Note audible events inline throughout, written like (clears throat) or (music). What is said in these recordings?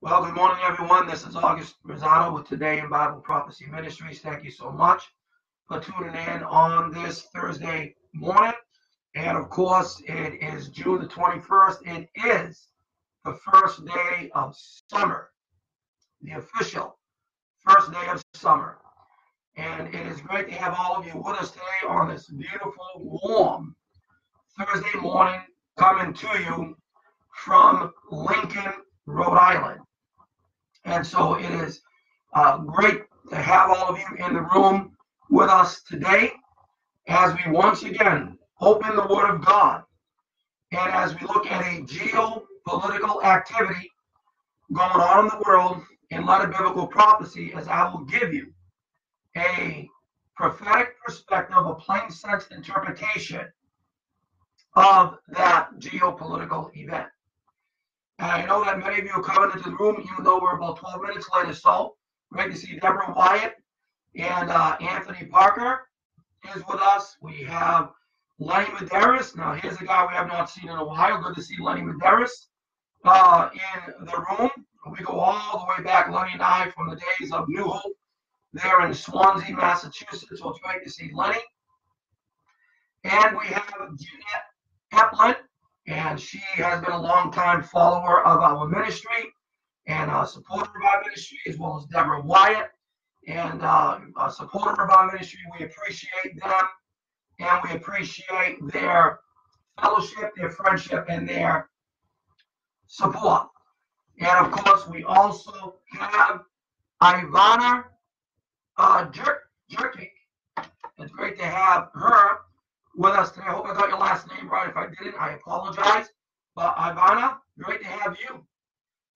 Well, good morning, everyone. This is August Rosado with Today in Bible Prophecy Ministries. Thank you so much for tuning in on this Thursday morning. And of course, it is June the 21st. It is the first day of summer, the official first day of summer. And it is great to have all of you with us today on this beautiful, warm Thursday morning coming to you from Lincoln, Rhode Island. And so it is uh, great to have all of you in the room with us today as we once again open the Word of God and as we look at a geopolitical activity going on in the world in light of biblical prophecy, as I will give you a prophetic perspective, a plain sense interpretation of that geopolitical event. And I know that many of you are coming into the room, even though we're about 12 minutes late or so. Great to see Deborah Wyatt and uh, Anthony Parker is with us. We have Lenny Medeiros. Now, here's a guy we have not seen in a while. Good to see Lenny Medeiros uh, in the room. We go all the way back, Lenny and I, from the days of New Hope there in Swansea, Massachusetts. So it's great to see Lenny. And we have Jeanette Kaplan and she has been a long-time follower of our ministry and a supporter of our ministry, as well as Deborah Wyatt, and uh, a supporter of our ministry. We appreciate them, and we appreciate their fellowship, their friendship, and their support. And of course, we also have Ivana uh, Jerkic. It's great to have her with us today. I hope I got your last name right. If I didn't, I apologize. But Ivana, great to have you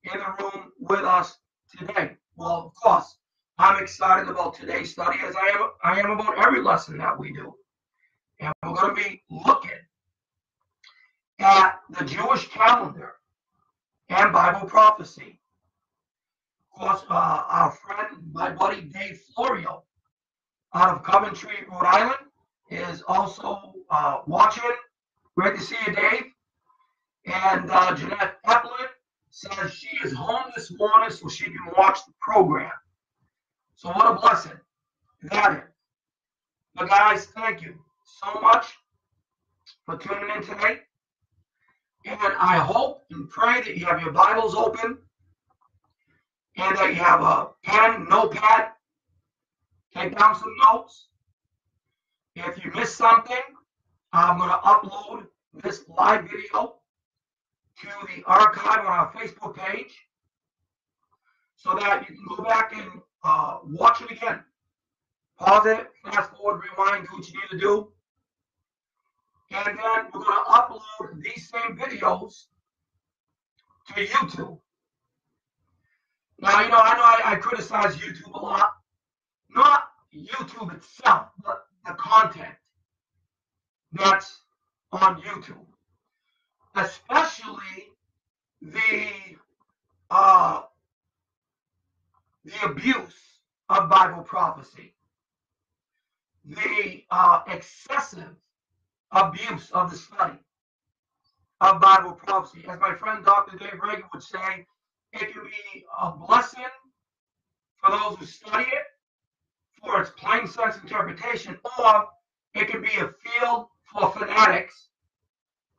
in the room with us today. Well, of course, I'm excited about today's study as I am I am about every lesson that we do. And we're going to be looking at the Jewish calendar and Bible prophecy. Of course, uh, our friend, my buddy Dave Florio out of Coventry, Rhode Island, is also uh, watching. Great to see you, Dave. And uh, Jeanette Eplin says she is home this morning so she can watch the program. So what a blessing that is. But guys, thank you so much for tuning in today. And I hope and pray that you have your Bibles open and that you have a pen, notepad, take down some notes, if you missed something, I'm going to upload this live video to the archive on our Facebook page so that you can go back and uh, watch it again. Pause it, fast forward, rewind, do what you need to do. And then we're going to upload these same videos to YouTube. Now, you know, I know I, I criticize YouTube a lot. Not YouTube itself, but the content that's on YouTube, especially the uh, the abuse of Bible prophecy, the uh, excessive abuse of the study of Bible prophecy. As my friend Dr. Dave Reagan would say, it can be a blessing for those who study it for its plain sense interpretation, or it can be a field for fanatics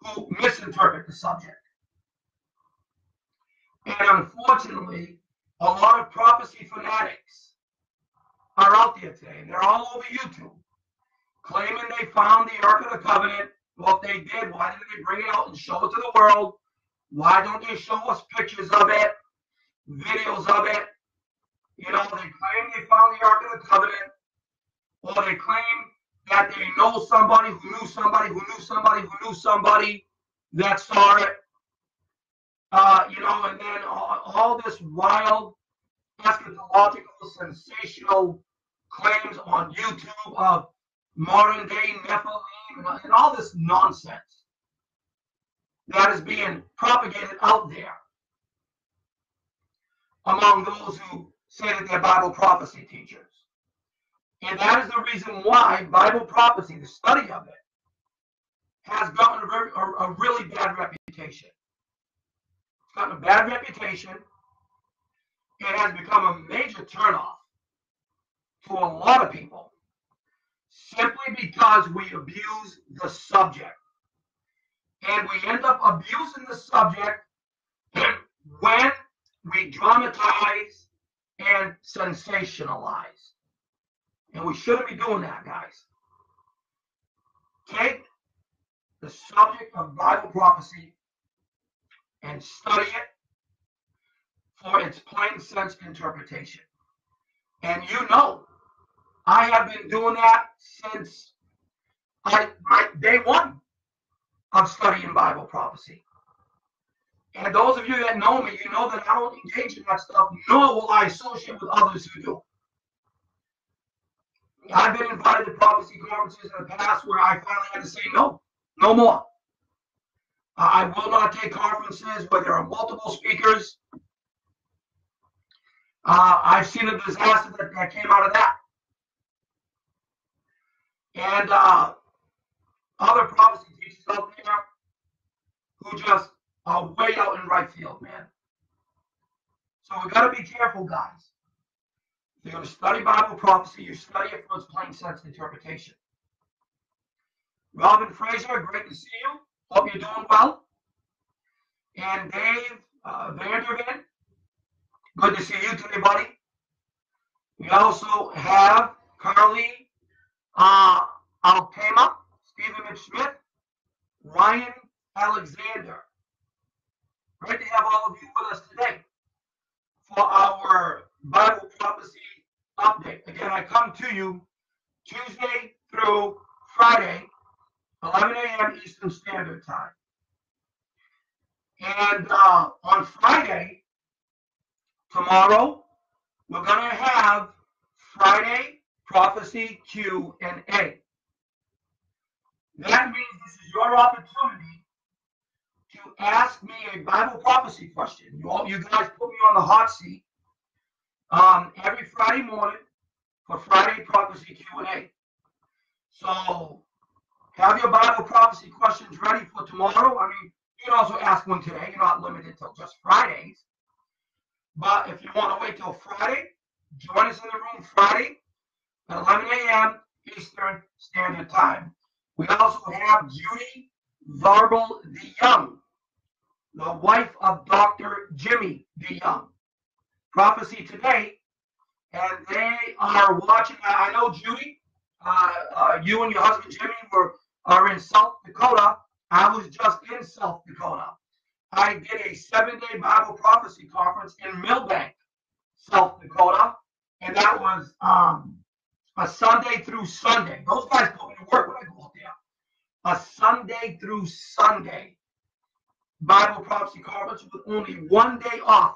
who misinterpret the subject. And unfortunately, a lot of prophecy fanatics are out there today, they're all over YouTube, claiming they found the Ark of the Covenant. Well, if they did, why didn't they bring it out and show it to the world? Why don't they show us pictures of it, videos of it, you know, they claim they found the Ark of the Covenant, or they claim that they know somebody who knew somebody who knew somebody who knew somebody that saw it. Uh, you know, and then all, all this wild, eschatological, sensational claims on YouTube of modern day Nephilim and, and all this nonsense that is being propagated out there among those who say that they're Bible prophecy teachers. And that is the reason why Bible prophecy, the study of it, has gotten a, a, a really bad reputation. It's gotten a bad reputation it has become a major turnoff to a lot of people simply because we abuse the subject. And we end up abusing the subject (clears throat) when we dramatize and sensationalize. And we shouldn't be doing that, guys. Take the subject of Bible prophecy and study it for its plain sense interpretation. And you know, I have been doing that since I, my day one of studying Bible prophecy. And those of you that know me, you know that I don't engage in that stuff, nor will I associate with others who do. I've been invited to prophecy conferences in the past where I finally had to say no, no more. I will not take conferences where there are multiple speakers. Uh, I've seen a disaster that, that came out of that. And uh, other prophecy teachers out there who just are way out in right field, man. So we got to be careful, guys. If you're going to study Bible prophecy, you study it for its plain sense interpretation. Robin Fraser, great to see you. Hope you're doing well. And Dave uh, Vandervin, good to see you today, buddy. We also have Carly uh, Alpema, Stephen McSmith, Ryan Alexander. Great to have all of you with us today for our Bible prophecy update. Again, I come to you Tuesday through Friday, 11 a.m. Eastern Standard Time. And uh, on Friday, tomorrow, we're going to have Friday prophecy Q and A. That means this is your opportunity to ask me a Bible prophecy question. You all, you guys put me on the hot seat um, every Friday morning for Friday prophecy Q and A. So have your Bible prophecy questions ready for tomorrow. I mean, you can also ask one today. You're not limited to just Fridays. But if you want to wait till Friday, join us in the room Friday at 11 a.m. Eastern Standard Time. We also have Judy Varble DeYoung, the wife of Dr. Jimmy DeYoung. Prophecy Today, and they are watching. I know Judy, uh, uh, you and your husband Jimmy were are in South Dakota. I was just in South Dakota. I did a seven-day Bible prophecy conference in Milbank, South Dakota, and that was um, a Sunday through Sunday. Those guys put me to work when I go out there. A Sunday through Sunday Bible prophecy conference with only one day off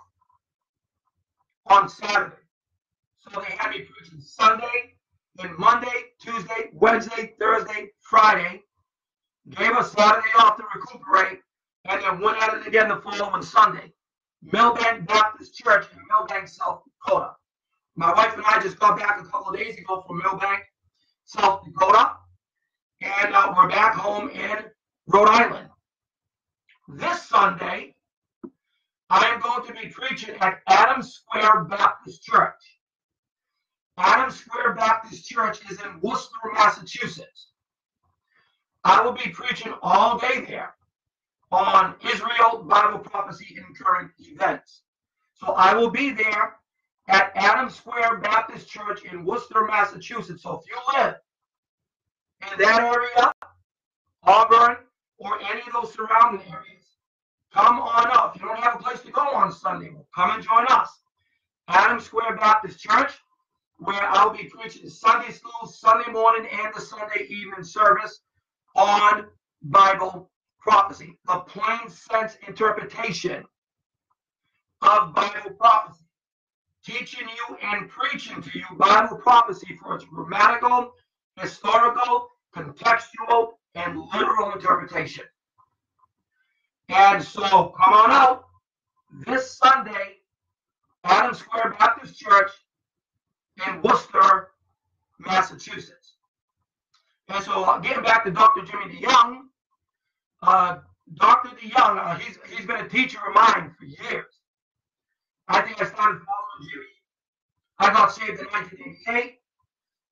on Saturday. So they had me preaching Sunday, then Monday, Tuesday, Wednesday, Thursday, Friday. Gave us Saturday off to recuperate, and then went at it again the following Sunday. Milbank Baptist Church in Milbank, South Dakota. My wife and I just got back a couple of days ago from Milbank, South Dakota, and uh, we're back home in Rhode Island. This Sunday, I am going to be preaching at Adams Square Baptist Church. Adams Square Baptist Church is in Worcester, Massachusetts. I will be preaching all day there on Israel, Bible prophecy, and current events. So I will be there at Adams Square Baptist Church in Worcester, Massachusetts. So if you live in that area, Auburn, or any of those surrounding areas, come on up. If you don't have a place to go on Sunday, well, come and join us. Adams Square Baptist Church, where I'll be preaching Sunday school, Sunday morning, and the Sunday evening service on Bible prophecy, the plain sense interpretation of Bible prophecy, teaching you and preaching to you Bible prophecy for its grammatical, historical, contextual, and literal interpretation. And so come on out this Sunday, Adams Square Baptist Church in Worcester, Massachusetts. And so getting back to Dr. Jimmy DeYoung, uh, Dr. DeYoung, uh, he's, he's been a teacher of mine for years. I think I started following Jimmy. I got saved in 1988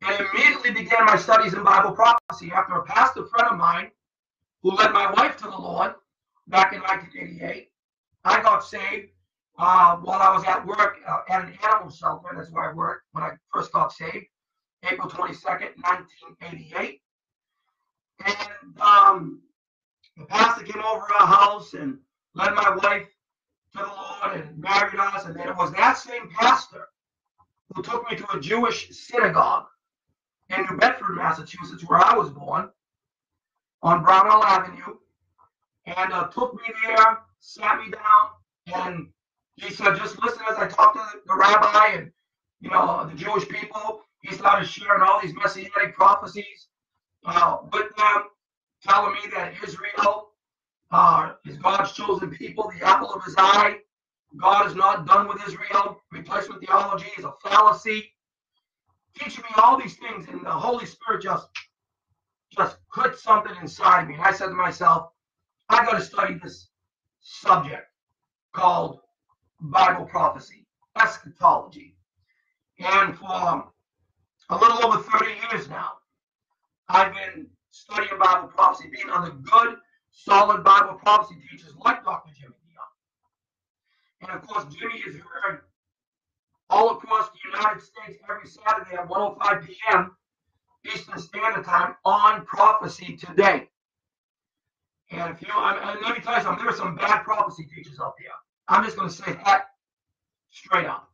and immediately began my studies in Bible prophecy after a pastor friend of mine who led my wife to the Lord back in 1988. I got saved uh, while I was at work uh, at an animal shelter. That's where I worked when I first got saved, April 22nd, 1988. And um, the pastor came over our house and led my wife to the Lord and married us. And then it was that same pastor who took me to a Jewish synagogue in New Bedford, Massachusetts, where I was born, on Brownell Avenue, and uh, took me there, sat me down, and he said, just listen as I talk to the rabbi and you know the Jewish people. He started sharing all these messianic prophecies uh, with them, telling me that Israel uh, is God's chosen people, the apple of his eye. God is not done with Israel. Replacement theology is a fallacy. Teaching me all these things, and the Holy Spirit just just put something inside me. And I said to myself, I got to study this subject called Bible prophecy, eschatology. And for a little over 30 years now, I've been studying Bible prophecy, being under good, solid Bible prophecy teachers like Dr. Jimmy DeYoung. And of course, Jimmy is heard all across the United States every Saturday at 1:05 p.m. Eastern Standard Time on Prophecy Today. And if you, I, and let me tell you something, there are some bad prophecy teachers out there. I'm just going to say that straight up.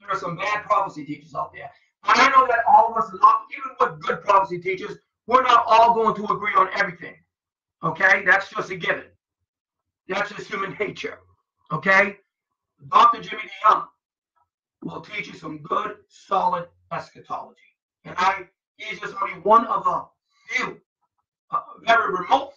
There are some bad prophecy teachers out there. I know that all of us, even with good prophecy teachers, we're not all going to agree on everything. Okay? That's just a given. That's just human (laughs) nature. Okay? Dr. Jimmy DeYoung will teach you some good, solid eschatology. And I, he's just only one of a few, very remote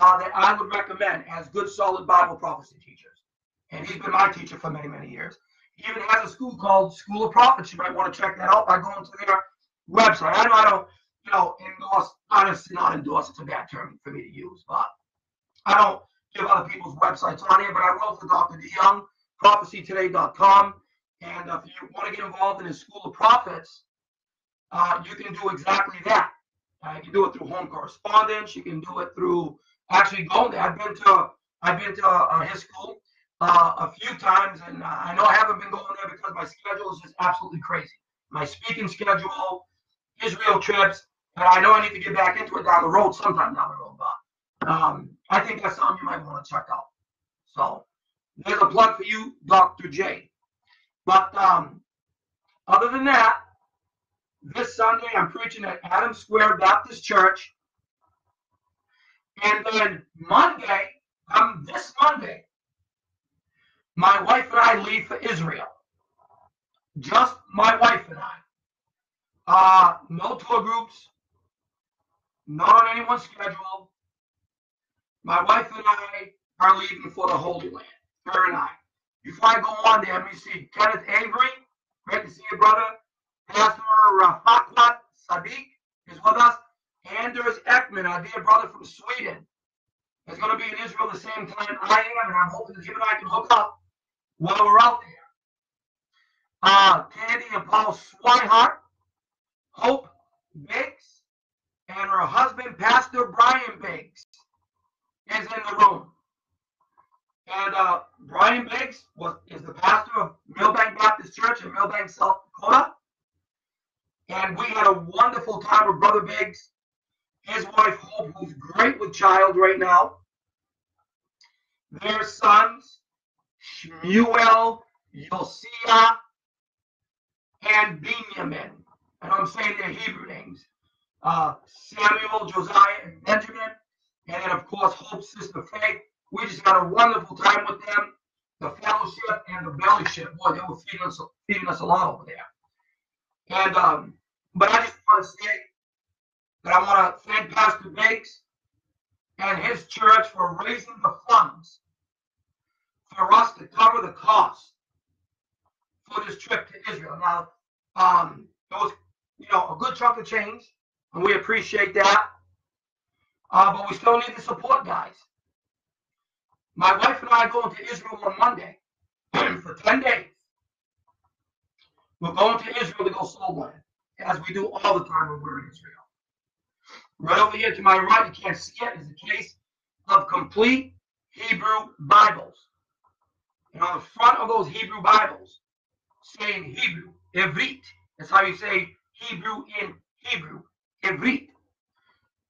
uh, that I would recommend as good, solid Bible prophecy teachers. And he's been my teacher for many, many years. He even has a school called School of Prophets. You might want to check that out by going to their website. I know I don't, you know, endorse, honestly, not endorse, it's a bad term for me to use, but I don't give other people's websites on here, but I will for Dr. DeYoung, prophecytoday.com. And if you want to get involved in his School of Prophets, uh, you can do exactly that. Uh, you can do it through home correspondence. You can do it through actually going there. I've been to I've been to uh, his school uh, a few times, and I know I haven't been going there because my schedule is just absolutely crazy. My speaking schedule, Israel trips, and I know I need to get back into it down the road sometime down the road. But um, I think that's something you might want to check out. So there's a plug for you, Dr. J. But um, other than that, this Sunday I'm preaching at Adams Square Baptist Church. And then Monday, um, this Monday, my wife and I leave for Israel. Just my wife and I. Uh, no tour groups, not on anyone's schedule. My wife and I are leaving for the Holy Land, her and I. Before I go on there, let me see Kenneth Avery. Great to see you, brother. Pastor uh, Sadiq is with us. Anders Ekman, our dear brother from Sweden, is going to be in Israel the same time I am, and I'm hoping that him and I can hook up while we're out there. Uh, Candy and Paul Swihart, Hope Biggs, and her husband, Pastor Brian Biggs, is in the room. And uh, Brian Biggs was is the pastor of Milbank Baptist Church in Milbank, South Dakota. And we had a wonderful time with Brother Biggs, his wife Hope, who's great with child right now. Their sons, Shmuel, Josiah, and Benjamin. And I'm saying their Hebrew names. Uh, Samuel, Josiah, and Benjamin. And then, of course, Hope's sister Faith. We just had a wonderful time with them. The fellowship and the bellyship. Boy, they were feeding us, feeding us a lot over there. And um, but I just want to say that I want to thank Pastor Biggs and his church for raising the funds for us to cover the cost for this trip to Israel. Now, um, was you know a good chunk of change, and we appreciate that. Uh, but we still need the support, guys. My wife and I are going to Israel on Monday. (clears throat) for 10 days. We're going to Israel to go soul winning, as we do all the time when we're in Israel. Right over here to my right, you can't see it, is a case of complete Hebrew Bibles. And on the front of those Hebrew Bibles, saying Hebrew, Evrit. That's how you say Hebrew in Hebrew, Evrit.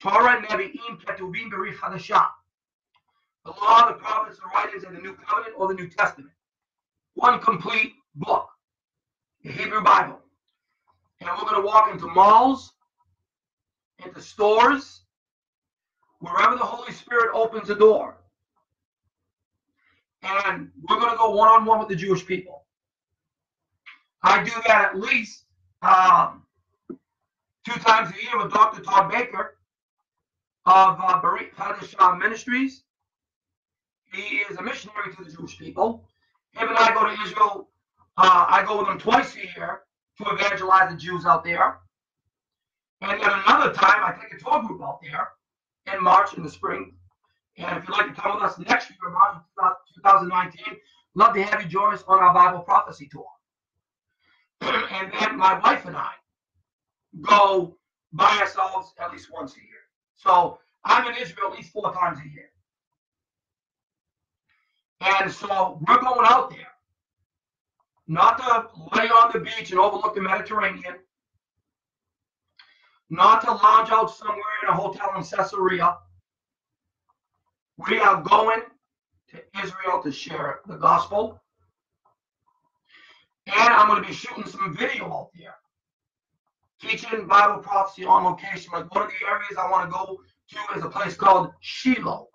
Torah Nevi'im Ketuvim Brit Hadashah. The law, the prophets, the writings, and the New Covenant or the New Testament. One complete book, the Hebrew Bible. And we're going to walk into malls, into stores, wherever the Holy Spirit opens a door. And we're going to go one on one with the Jewish people. I do that at least um, two times a year with Dr. Todd Baker of uh, Barit Hadashah Ministries. He is a missionary to the Jewish people. Him and I go to Israel. Uh, I go with them twice a year to evangelize the Jews out there. And then another time, I take a tour group out there in March in the spring. And if you'd like to come with us next year, March 2019, love to have you join us on our Bible prophecy tour. (clears throat) and then my wife and I go by ourselves at least once a year. So I'm in Israel at least four times a year. And so we're going out there, not to lay on the beach and overlook the Mediterranean, not to lounge out somewhere in a hotel in Caesarea. We are going to Israel to share the gospel. And I'm going to be shooting some video out there. Teaching Bible prophecy on location. Like one of the areas I want to go to is a place called Shiloh.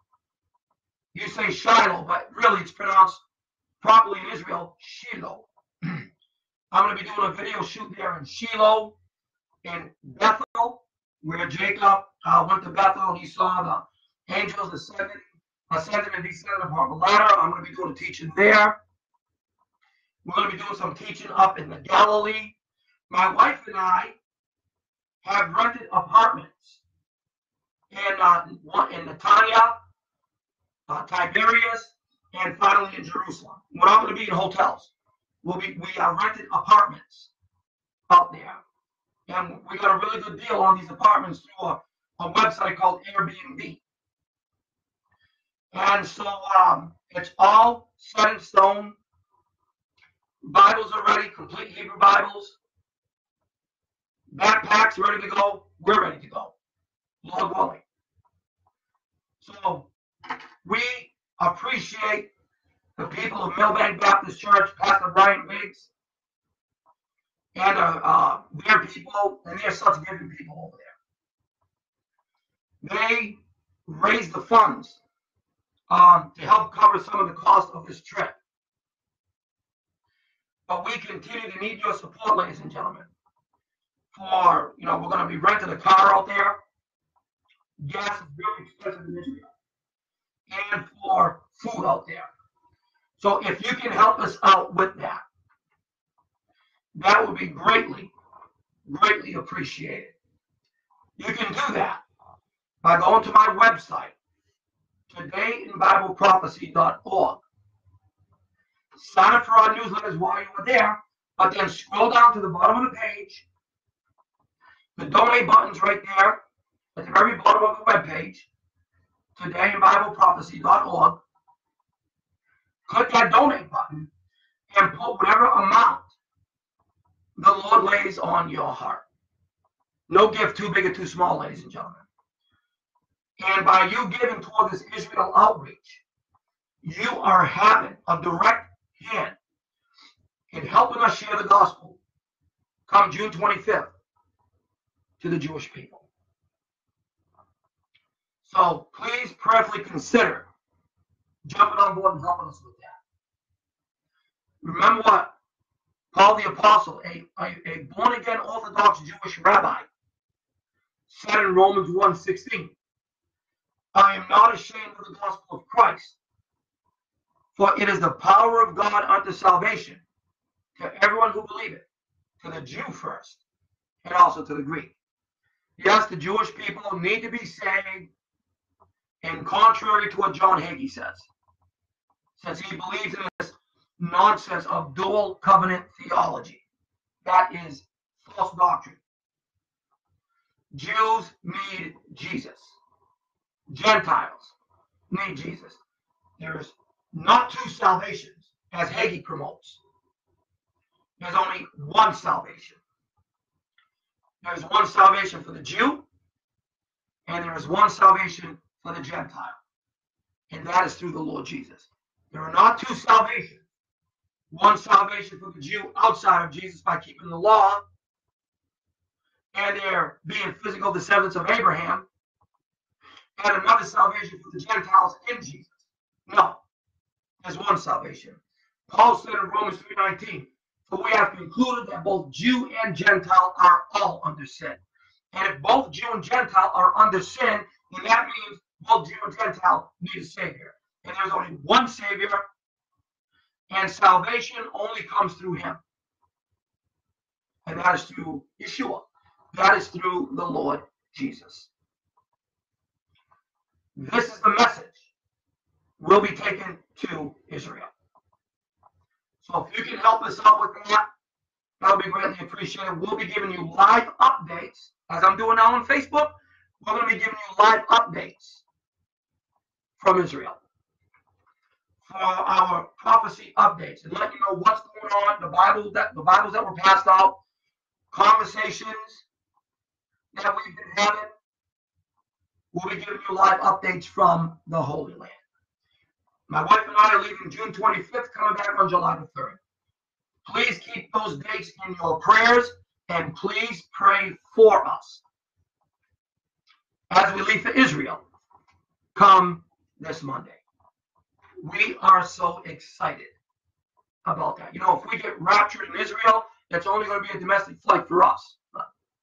You say Shiloh, but really it's pronounced properly in Israel, Shiloh. I'm going to be doing a video shoot there in Shiloh, in Bethel, where Jacob uh, went to Bethel and he saw the angels ascending, ascending and descending upon the ladder. I'm going to be doing a teaching there. We're going to be doing some teaching up in the Galilee. My wife and I have rented apartments in uh, in Netanya, uh, Tiberias, and finally in Jerusalem. We're not going to be in hotels. We'll we are rented apartments out there, and we got a really good deal on these apartments through a, a website called Airbnb. And so um, it's all set in stone. Bibles are ready, complete Hebrew Bibles. Backpacks ready to go. We're ready to go. Lord willing. So we appreciate the people of Milbank Baptist Church, Pastor Brian Biggs, and uh, uh, their people, and they're such giving people over there. They raised the funds um, to help cover some of the cost of this trip. But we continue to need your support, ladies and gentlemen. For, you know, we're going to be renting a car out there. Gas is really expensive in Israel. And for food out there. So if you can help us out with that, that would be greatly, greatly appreciated. You can do that by going to my website, todayinbibleprophecy.org. Sign up for our newsletters while you are there, but then scroll down to the bottom of the page. The donate button's right there at the very bottom of the web page, todayinbibleprophecy.org click that donate button and put whatever amount the Lord lays on your heart. No gift too big or too small, ladies and gentlemen. And by you giving toward this Israel outreach, you are having a direct hand in helping us share the gospel come June 25th to the Jewish people. So please prayerfully consider jumping on board and helping us with that. Remember what Paul the Apostle, a, a, a born again Orthodox Jewish rabbi, said in Romans 1:16. I am not ashamed of the gospel of Christ, for it is the power of God unto salvation to everyone who believeth, to the Jew first, and also to the Greek. Yes, the Jewish people need to be saved, and contrary to what John Hagee says, since he believes in this nonsense of dual covenant theology. That is false doctrine. Jews need Jesus. Gentiles need Jesus. There's not two salvations, as Hagee promotes. There's only one salvation. There's one salvation for the Jew, and there is one salvation for the Gentile, and that is through the Lord Jesus. There are not two salvations. One salvation for the Jew outside of Jesus by keeping the law, and they're being physical descendants of Abraham, and another salvation for the Gentiles in Jesus. No, there's one salvation. Paul said in Romans 3:19, "For we have concluded that both Jew and Gentile are all under sin." And if both Jew and Gentile are under sin, then that means both Jew and Gentile need a Savior. And there's only one Savior, and salvation only comes through Him. And that is through Yeshua. That is through the Lord Jesus. This is the message will be taken to Israel. So if you can help us out with that, that would be greatly appreciated. We'll be giving you live updates, as I'm doing now on Facebook. We're going to be giving you live updates from Israel for our prophecy updates and let you know what's going on, the Bible that the Bibles that were passed out, conversations that we've been having. We'll be giving you live updates from the Holy Land. My wife and I are leaving June 25th, coming back on July the 3rd. Please keep those dates in your prayers and please pray for us as we leave for Israel come this Monday. We are so excited about that. You know, if we get raptured in Israel, it's only going to be a domestic flight for us.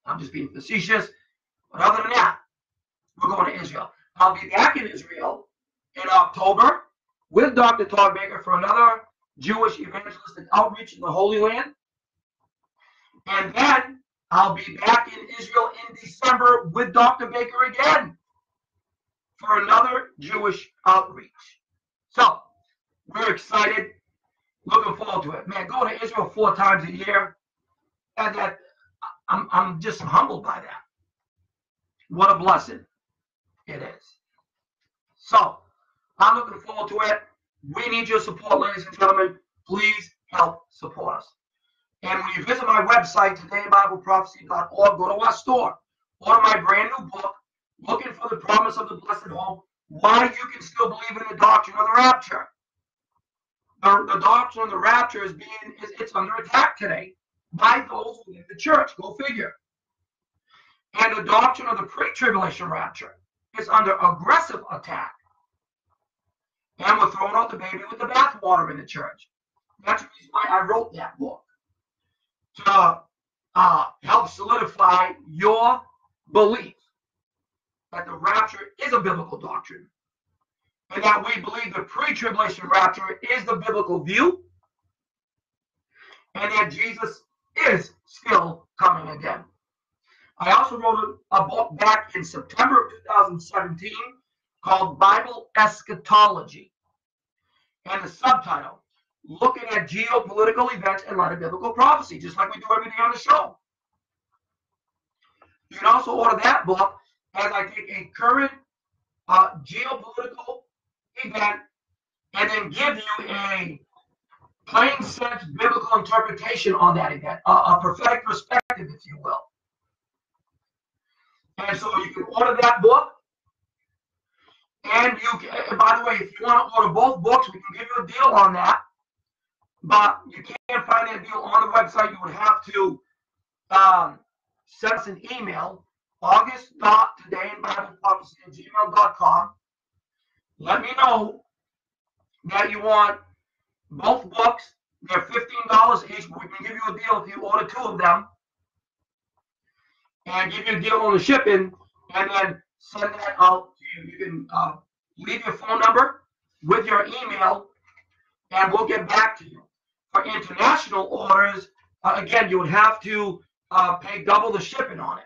I'm just being facetious. But other than that, we're going to Israel. I'll be back in Israel in October with Dr. Todd Baker for another Jewish evangelistic outreach in the Holy Land. And then I'll be back in Israel in December with Dr. Baker again for another Jewish outreach. So we're excited, looking forward to it. Man, go to Israel four times a year. And that I'm I'm just humbled by that. What a blessing it is. So I'm looking forward to it. We need your support, ladies and gentlemen. Please help support us. And when you visit my website, todaybibleprophecy.org, go to our store. Order my brand new book, Looking for the Promise of the Blessed Hope, Why You Can Still Believe in the Doctrine of the Rapture. The, the doctrine of the rapture is being is, it's under attack today by those within the church. Go figure. And the doctrine of the pre-tribulation rapture is under aggressive attack. And we're throwing out the baby with the bathwater in the church. That's the reason why I wrote that book. To uh, help solidify your belief that the rapture is a biblical doctrine. And that we believe the pre-tribulation rapture is the biblical view. And that Jesus is still coming again. I also wrote a book back in September of 2017 called Bible Eschatology. And the subtitle, Looking at Geopolitical Events in Light of Biblical Prophecy, just like we do every day on the show. You can also order that book as I take a current uh, geopolitical event and then give you a plain sense biblical interpretation on that event, a, a prophetic perspective, if you will. And so you can order that book. And you can, by the way, if you want to order both books, we can give you a deal on that. But you can't find that deal on the website. You would have to um, send us an email, august.today at gmail.com. Let me know that you want both books. They're $15 each. We can give you a deal if you order two of them and give you a deal on the shipping and then send that out to you. You can uh, leave your phone number with your email and we'll get back to you. For international orders, uh, again, you would have to uh, pay double the shipping on it.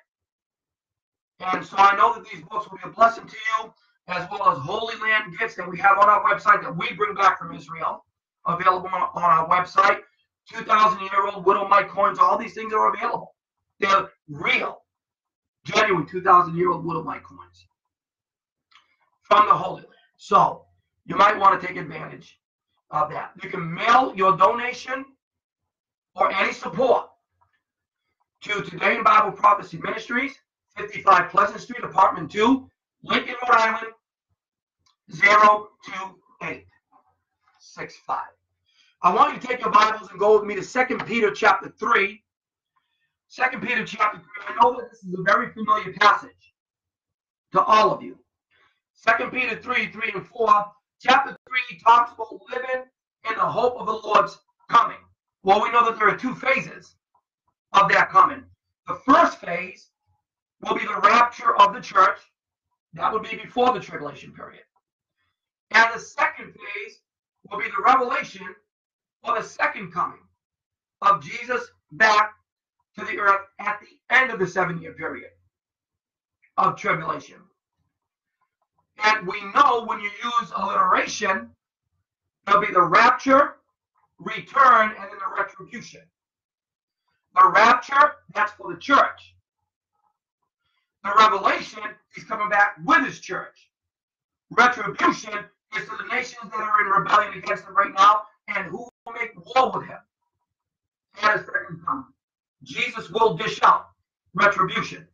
And so I know that these books will be a blessing to you, as well as Holy Land gifts that we have on our website that we bring back from Israel. available on, our website. 2,000 year old widow mite coins, all these things are available. They're real, genuine 2,000 year old widow mite coins from the Holy Land. So you might want to take advantage of that. You can mail your donation or any support to Today in Bible Prophecy Ministries, 55 Pleasant Street, Apartment 2, Lincoln, Rhode Island, 02865. I want you to take your Bibles and go with me to 2 Peter chapter 3. 2 Peter chapter 3. I know that this is a very familiar passage to all of you. 2 Peter 3, 3 and 4. Chapter 3 talks about living in the hope of the Lord's coming. Well, we know that there are two phases of that coming. The first phase will be the rapture of the church. That would be before the tribulation period. And the second phase will be the revelation or the second coming of Jesus back to the earth at the end of the seven year period of tribulation. And we know when you use alliteration, there'll be the rapture, return, and then the retribution. The rapture, that's for the church. The revelation, he's coming back with his church. Retribution is to the nations that are in rebellion against him right now and who will make war with him. That is second coming. Jesus will dish out retribution.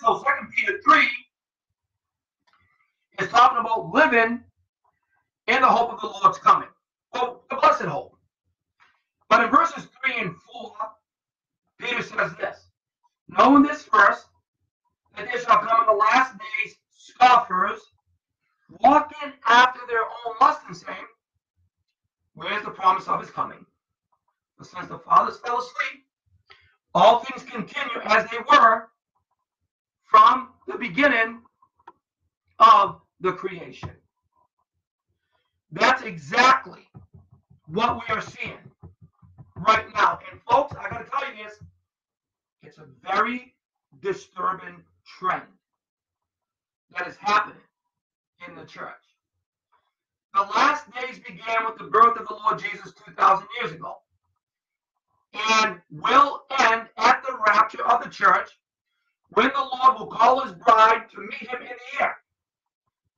So Second Peter 3 is talking about living in the hope of the Lord's coming. Well, the blessed hope. But in verses 3 and 4, Peter says this Knowing this first, that there shall come in the last days scoffers, walking after their own lust and saying, Where is the promise of his coming? But since the fathers fell asleep, all things continue as they were from the beginning of the creation. That's exactly what we are seeing right now. And folks, I got to tell you this, it's a very disturbing trend that is happening in the church. The last days began with the birth of the Lord Jesus 2,000 years ago and will end at the rapture of the church when the Lord will call his bride to meet him in the air.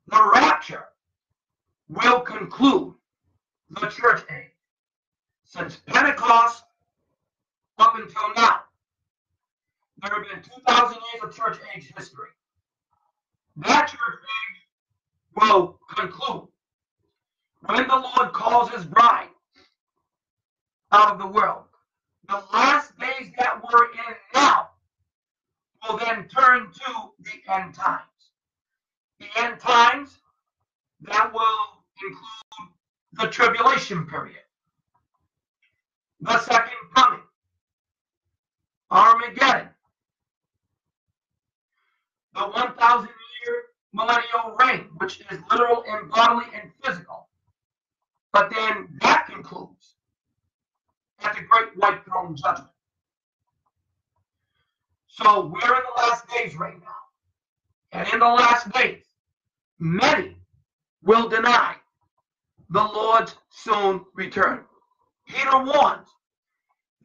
The rapture will conclude the church age. Since Pentecost up until now, there have been 2,000 years of church age history. That church age will conclude when the Lord calls his bride out of the world. The last days that we're in now will then turn to the end times. The end times that will include the tribulation period, the second coming, Armageddon, the 1,000 year millennial reign, which is literal and bodily and physical. But then that concludes at the great white throne judgment. So we're in the last days right now. And in the last days, many will deny the Lord's soon return. Peter warns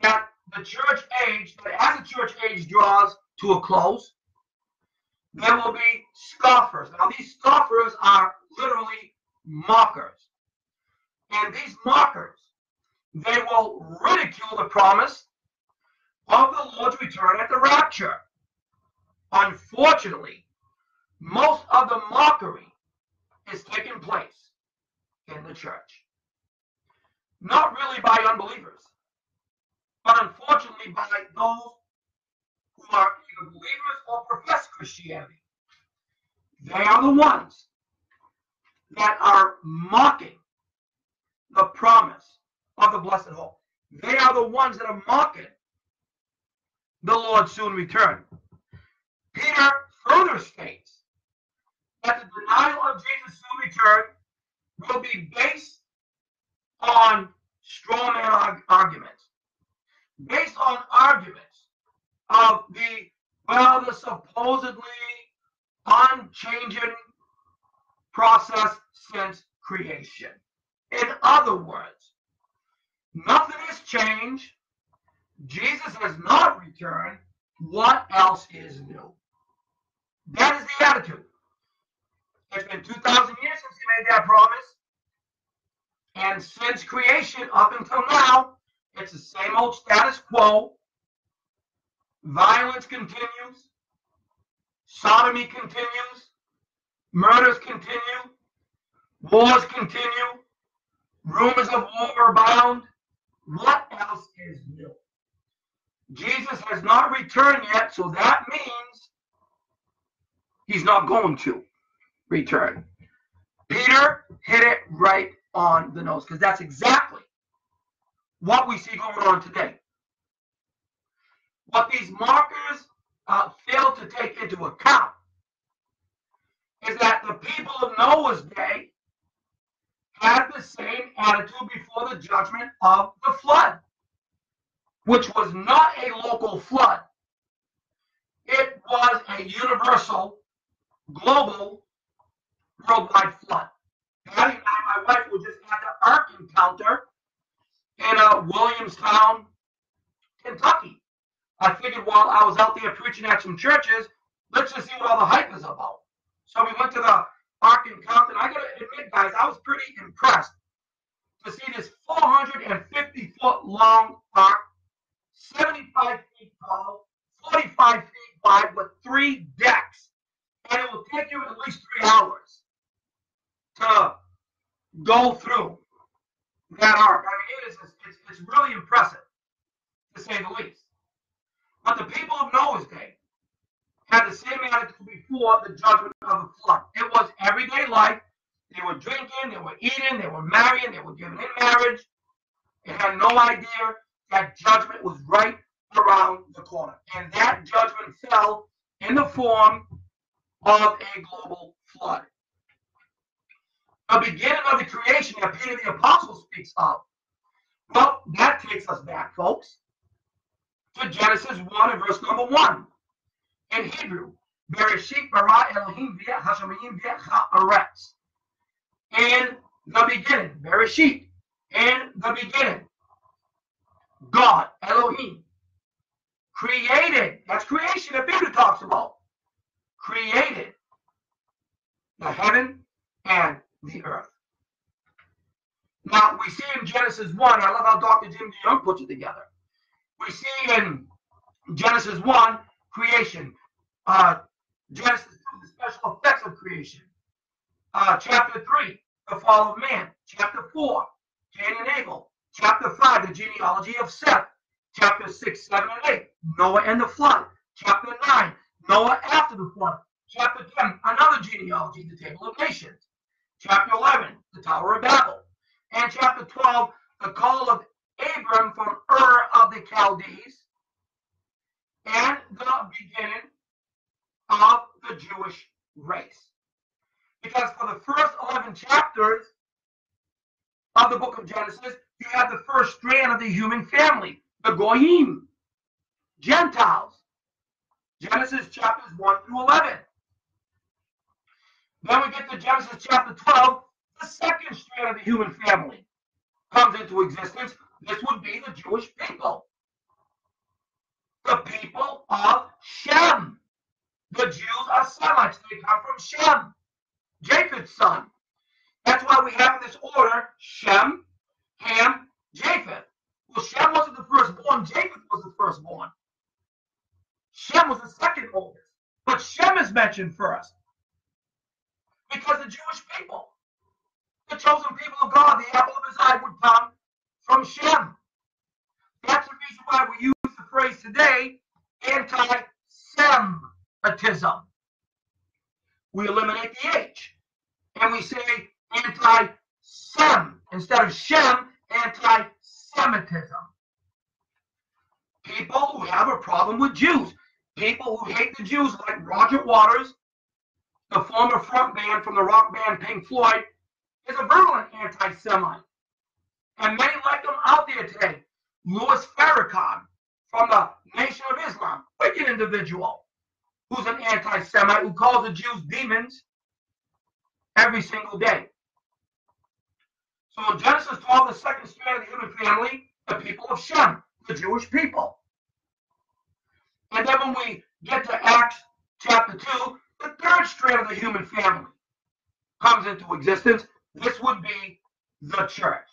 that the church age, that as the church age draws to a close, there will be scoffers. Now, these scoffers are literally mockers. And these mockers, they will ridicule the promise of the Lord's return at the rapture. Unfortunately, most of the mockery is taking place in the church. Not really by unbelievers, but unfortunately by those who are either believers or profess Christianity. They are the ones that are mocking the promise of the blessed hope. They are the ones that are mocking the Lord's soon return. Peter further states that the denial of Jesus' soon return will be based on straw man arguments, based on arguments of the well, the supposedly unchanging process since creation. In other words, nothing has changed. Jesus has not returned. What else is new? That is the attitude. It's been 2,000 years since he made that promise. And since creation up until now, it's the same old status quo. Violence continues. Sodomy continues. Murders continue. Wars continue. Rumors of war abound. What else is new? Jesus has not returned yet, so that means he's not going to return. Peter hit it right on the nose because that's exactly what we see going on today. What these markers uh, fail to take into account is that the people of Noah's day had the same attitude before the judgment of the flood, which was not a local flood. It was a universal, global, worldwide flood. Patty and I, my wife, just had the ark encounter in uh, Williamstown, Kentucky. I figured while I was out there preaching at some churches, let's just see what all the hype is about. So we went to the Ark encounter, and I gotta admit, guys, I was pretty impressed to see this 450 foot long ark, 75 feet tall, 45 feet wide, with three decks, and it will take you at least three hours to go through that ark. I mean, it is it's, it's really impressive to say the least. But the people of Noah's day had the same attitude before the judgment of the flood. It was everyday life. They were drinking, they were eating, they were marrying, they were giving in marriage. They had no idea that judgment was right around the corner. And that judgment fell in the form of a global flood. The beginning of the creation that Peter the Apostle speaks of. Well, that takes us back, folks, to Genesis 1 and verse number 1. In Hebrew, Bereshit bara Elohim Hashemayim Haaretz. In the beginning, Bereshit, in the beginning, God, Elohim, created, that's creation that Peter talks about, created the heaven and the earth. Now, we see in Genesis 1, I love how Dr. Jim DeYoung puts it together. We see in Genesis 1, creation. Uh, Genesis 2, the special effects of creation. Uh, chapter 3, the fall of man. Chapter 4, Cain and Abel. Chapter 5, the genealogy of Seth. Chapter 6, 7, and 8, Noah and the flood. Chapter 9, Noah after the flood. Chapter 10, another genealogy, the table of nations. Chapter 11, the Tower of Babel. And chapter 12, the call of Abram from Ur of the Chaldees. And the beginning of the Jewish race. Because for the first 11 chapters of the book of Genesis, you have the first strand of the human family, the Goyim, Gentiles. Genesis chapters 1 through 11. Then we get to Genesis chapter 12, the second strand of the human family comes into existence. This would be the Jewish people. The people of Shem. The Jews are Semites. They come from Shem, Japheth's son. That's why we have this order Shem, Ham, Japheth. Well, Shem wasn't the firstborn, Japheth was the firstborn. Shem was the second oldest. But Shem is mentioned first. Because the Jewish people, the chosen people of God, the apple of his eye would come from Shem. That's the reason why we use the phrase today, anti-Semitism. We eliminate the H. And we say anti-Sem instead of Shem, anti-Semitism. People who have a problem with Jews, people who hate the Jews, like Roger Waters, the former frontman from the rock band Pink Floyd, is a virulent anti-Semite. And many like them out there today. Louis Farrakhan from the Nation of Islam, wicked individual, who's an anti-Semite who calls the Jews demons every single day. So in Genesis 12, the second strand of the human family, the people of Shem, the Jewish people. And then when we get to Acts chapter 2, the third strand of the human family comes into existence. This would be the church.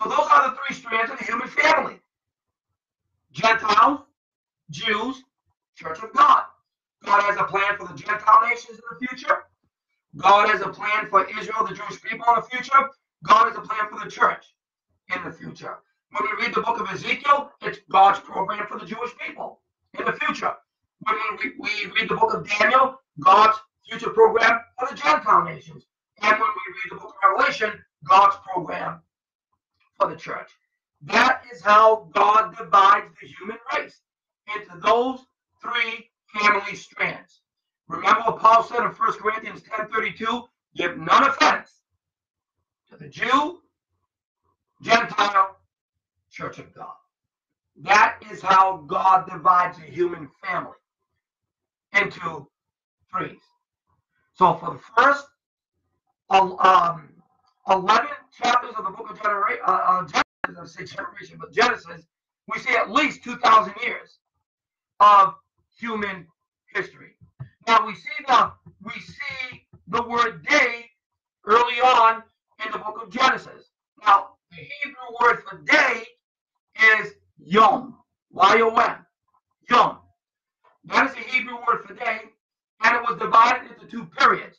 So those are the three strands of the human family. Gentiles, Jews, Church of God. God has a plan for the Gentile nations in the future. God has a plan for Israel, the Jewish people in the future. God has a plan for the church in the future. When we read the book of Ezekiel, it's God's program for the Jewish people in the future. When we, we read the book of Daniel, God's future program for the Gentile nations. And when we read the book of Revelation, God's program for the church. That is how God divides the human race into those three family strands. Remember what Paul said in 1 Corinthians 10:32? Give none offense to the Jew, Gentile, Church of God. That is how God divides the human family into threes. So for the first um, 11 chapters of the book of Genera- uh, uh, Genesis, I say generation, but Genesis, we see at least 2,000 years of human history. Now we see the we see the word day early on in the book of Genesis. Now the Hebrew word for day is yom, y-o-m, yom. That is the Hebrew word for day, and it was divided into two periods: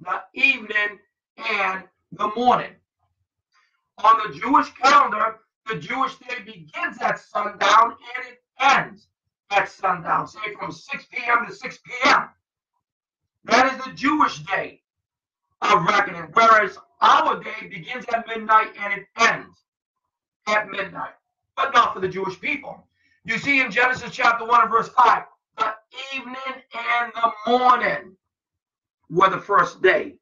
the evening and the morning. On the Jewish calendar, the Jewish day begins at sundown and it ends at sundown, say from 6 p.m. to 6 p.m. That is the Jewish day of reckoning, whereas our day begins at midnight and it ends at midnight, but not for the Jewish people. You see in Genesis chapter 1 and verse 5, the evening and the morning were the first day.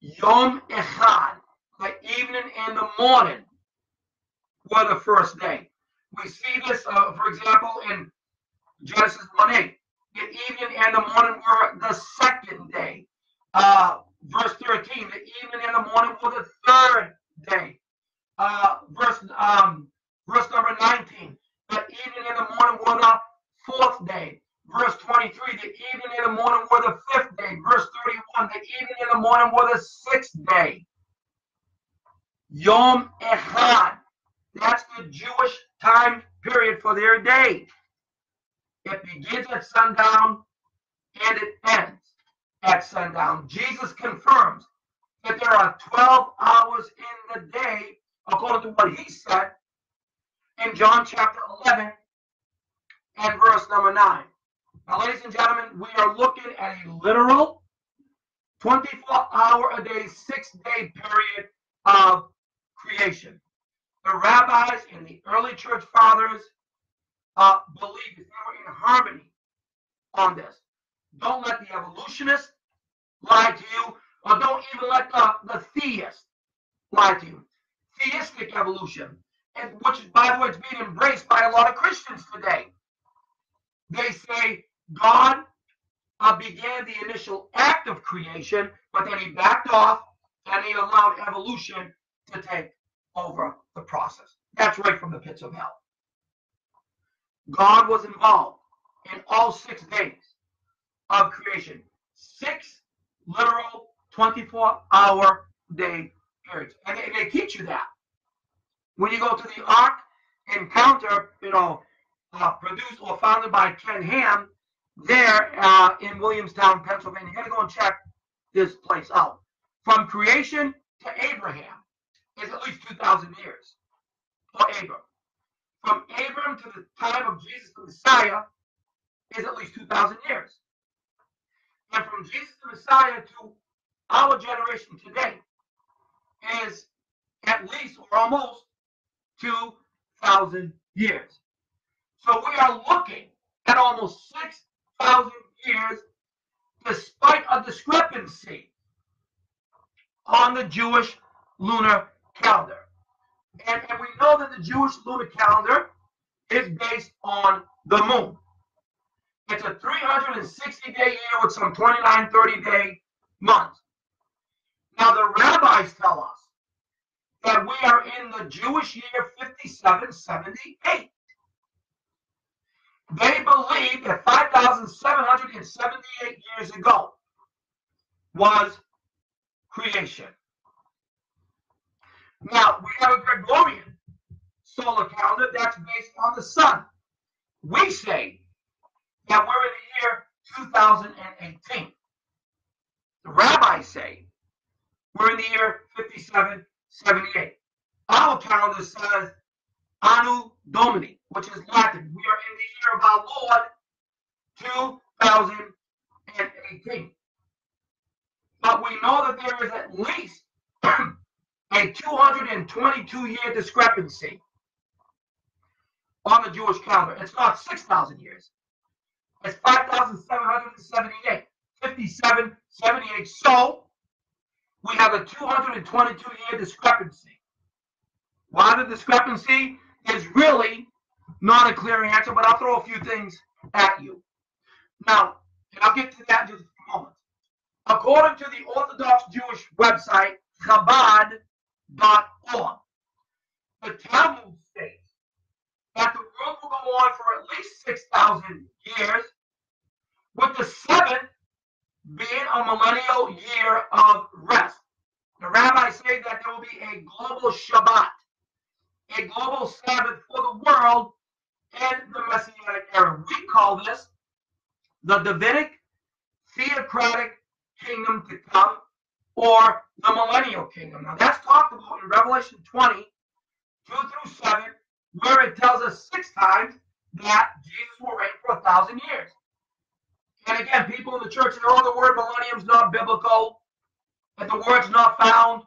Yom Echad, the evening and the morning were the first day. We see this, uh, for example, in Genesis 1 8. The evening and the morning were the second day. Uh, verse 13, the evening and the morning were the third day. Uh, verse verse number 19, the evening and the morning were the fourth day. Verse 23, the evening and the morning were the fifth day. Verse 31, the evening and the morning were the sixth day. Yom Echad. That's the Jewish time period for their day. It begins at sundown and it ends at sundown. Jesus confirms that there are 12 hours in the day, according to what he said in John chapter 11 and verse number 9. Now, ladies and gentlemen, we are looking at a literal 24 hour a day, six day period of creation. The rabbis and the early church fathers uh, believed they were in harmony on this. Don't let the evolutionists lie to you, or don't even let the, the theists lie to you. Theistic evolution, and which, by the way, is being embraced by a lot of Christians today. They say God uh, began the initial act of creation, but then he backed off and he allowed evolution to take over the process. That's right from the pits of hell. God was involved in all six days of creation. Six literal 24 hour day periods. And they, they teach you that. When you go to the Ark Encounter, you know, uh, produced or founded by Ken Ham, there uh, in Williamstown, Pennsylvania. You got to go and check this place out. From creation to Abraham is at least 2,000 years for Abram. From Abram to the time of Jesus the Messiah is at least 2,000 years. And from Jesus the Messiah to our generation today is at least or almost 2,000 years. So we are looking at almost 6,000 years despite a discrepancy on the Jewish lunar calendar. And, and we know that the Jewish lunar calendar is based on the moon. It's a 360 day year with some 29, 30 day months. Now, the rabbis tell us that we are in the Jewish year 5778. They believe that 5,778 years ago was creation. Now, we have a Gregorian solar calendar that's based on the sun. We say that we're in the year 2018. The rabbis say we're in the year 5778. Our calendar says Anno Domini, which is Latin. We are in the year of our Lord 2018. But we know that there is at least (clears throat) a 222 year discrepancy on the Jewish calendar. It's not 6,000 years. It's 5,778, 57, 78. So we have a 222 year discrepancy. Why the discrepancy is really not a clear answer, but I'll throw a few things at you. Now, and I'll get to that in just a moment. According to the Orthodox Jewish website, Chabad, org. The Talmud states that the world will go on for at least 6,000 years, with the seventh being a millennial year of rest. The rabbis say that there will be a global Shabbat, a global Sabbath for the world in the Messianic era. We call this the Davidic theocratic kingdom to come or the millennial kingdom. Now that's talked about in Revelation 20, 2 through 7, where it tells us six times that Jesus will reign for a thousand years. And again, people in the church say, oh, the word millennium is not biblical, that the word's not found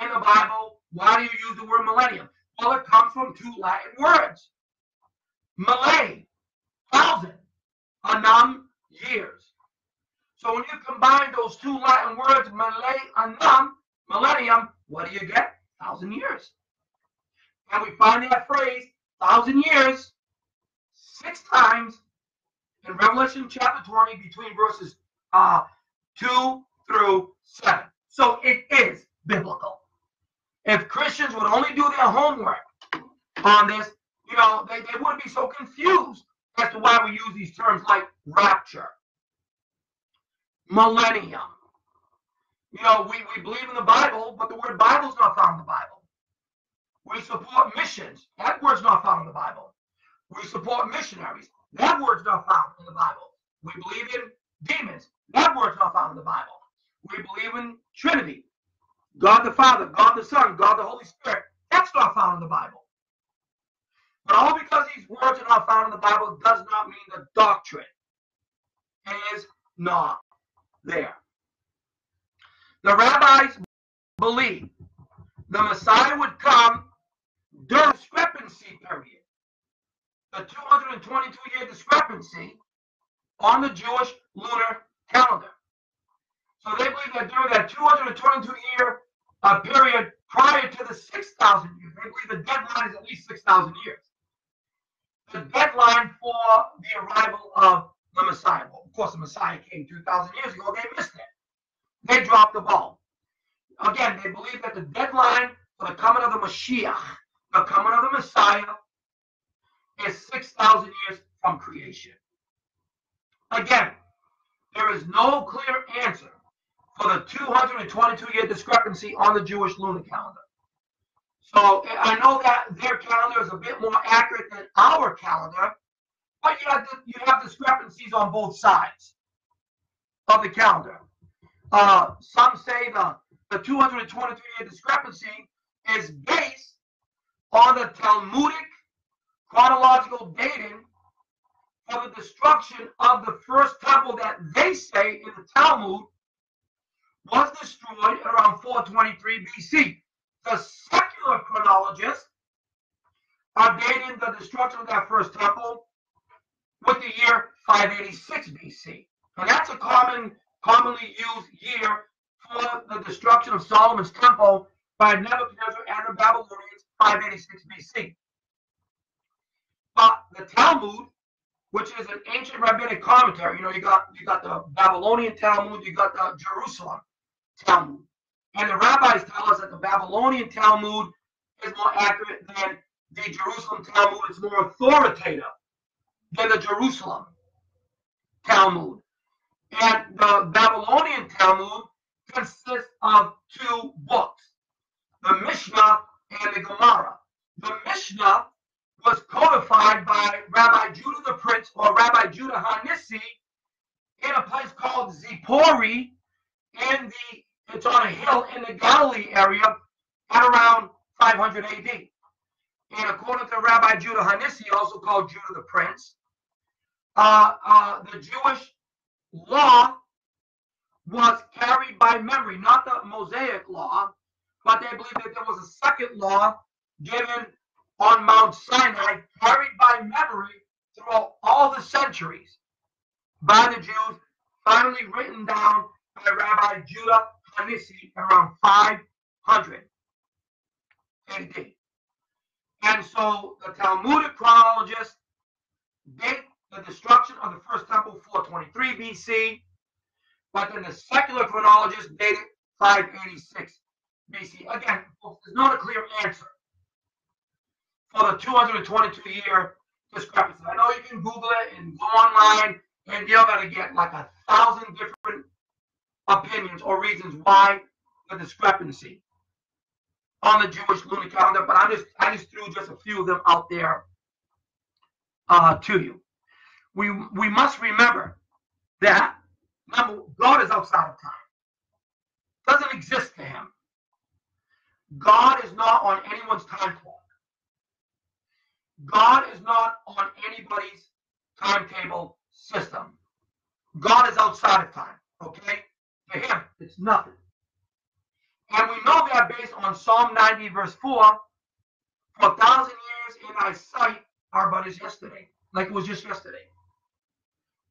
in the Bible. Why do you use the word millennium? Well, it comes from two Latin words. Malay, thousand, annum, years. So when you combine those two Latin words, Annum, millennium, what do you get? Thousand years. And we find that phrase, thousand years, six times in Revelation chapter 20 between verses uh, 2 through 7. So it is biblical. If Christians would only do their homework on this, you know, they, they wouldn't be so confused as to why we use these terms like rapture millennium. You know, we, we believe in the Bible, but the word Bible is not found in the Bible. We support missions. That word's not found in the Bible. We support missionaries. That word's not found in the Bible. We believe in demons. That word's not found in the Bible. We believe in Trinity. God the Father, God the Son, God the Holy Spirit. That's not found in the Bible. But all because these words are not found in the Bible does not mean the doctrine is not there. The rabbis believe the Messiah would come during the discrepancy period, the 222 year discrepancy on the Jewish lunar calendar. So they believe that during that 222 year uh, period prior to the 6,000 years, they believe the deadline is at least 6,000 years. The deadline for the arrival of the Messiah. Well, of course, the Messiah came 2,000 years ago. They missed it. They dropped the ball. Again, they believe that the deadline for the coming of the Mashiach, the coming of the Messiah, is 6,000 years from creation. Again, there is no clear answer for the 222 year discrepancy on the Jewish lunar calendar. So I know that their calendar is a bit more accurate than our calendar, but you have, you have discrepancies on both sides of the calendar. Uh, some say the, the 223 year discrepancy is based on the Talmudic chronological dating for the destruction of the first temple that they say in the Talmud was destroyed around 423 BC. The secular chronologists are dating the destruction of that first temple with the year 586 BC. And that's a common, commonly used year for the destruction of Solomon's temple by Nebuchadnezzar and the Babylonians, 586 BC. But the Talmud, which is an ancient rabbinic commentary, you know, you got you got the Babylonian Talmud, you got the Jerusalem Talmud. And the rabbis tell us that the Babylonian Talmud is more accurate than the Jerusalem Talmud. It's more authoritative than the Jerusalem Talmud. And the Babylonian Talmud consists of two books, the Mishnah and the Gemara. The Mishnah was codified by Rabbi Judah the Prince or Rabbi Judah Hanasi in a place called Zippori in the it's on a hill in the Galilee area at around 500 AD. And according to Rabbi Judah Hanasi, also called Judah the Prince, uh, uh, the Jewish law was carried by memory, not the Mosaic law, but they believe that there was a second law given on Mount Sinai, carried by memory throughout all the centuries by the Jews, finally written down by Rabbi Judah Hanasi around 500 AD. And so the Talmudic chronologists date the destruction of the first temple 423 BC, but then the secular chronologists date it 586 BC. Again, there's not a clear answer for the 222 year discrepancy. I know you can Google it and go online, and you're going to get like a thousand different opinions or reasons why the discrepancy on the Jewish lunar calendar, but I just I just threw just a few of them out there uh, to you. We we must remember that God is outside of time. Doesn't exist to him. God is not on anyone's time clock. God is not on anybody's timetable system. God is outside of time. Okay? To him, it's nothing. And we know that based on Psalm 90, verse 4 For a thousand years in thy sight are but as yesterday, like it was just yesterday.